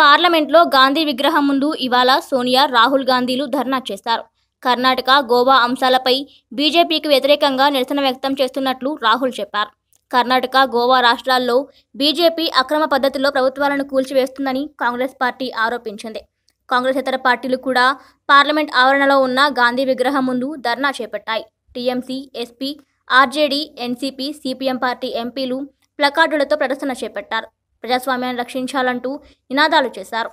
పార్లమెంట్లో గాంధీ విగ్రహం ముందు ఇవాళ సోనియా రాహుల్ గాంధీలు ధర్నా చేస్తారు కర్ణాటక గోవా అంశాలపై బీజేపీకి వ్యతిరేకంగా నిరసన వ్యక్తం చేస్తున్నట్లు రాహుల్ చెప్పారు. కర్ణాటక గోవా రాష్ట్రాల్లో బీజేపీ అక్రమ పద్ధతిలో ప్రభుత్వాలను కూల్చివేస్తుందని కాంగ్రెస్ పార్టీ ఆరోపించింది. కాంగ్రెస్ ఇతర పార్టీలు కూడా పార్లమెంట్ ఆవరణలో ఉన్న గాంధీ విగ్రహం ముందు ధర్నా చేపట్టాయి. TMC SP RJD NCP CPM party ఎంపీలు ప్లకార్డులతో ప్రదర్శన చేపట్టారు. ప్రజాస్వామ్యాన్ని రక్షించాలంటూ నినాదాలు చేశారు.